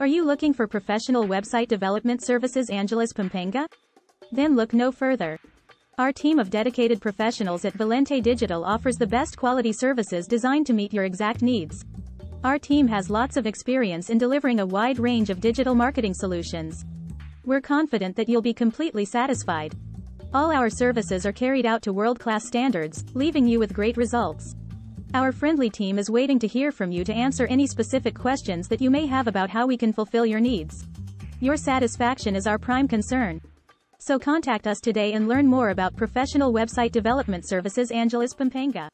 Are you looking for professional website development services Angeles Pampanga? Then look no further. Our team of dedicated professionals at Vallente Digital offers the best quality services designed to meet your exact needs. Our team has lots of experience in delivering a wide range of digital marketing solutions. We're confident that you'll be completely satisfied. All our services are carried out to world-class standards, leaving you with great results. Our friendly team is waiting to hear from you to answer any specific questions that you may have about how we can fulfill your needs. Your satisfaction is our prime concern. So contact us today and learn more about professional website development services Angeles Pampanga.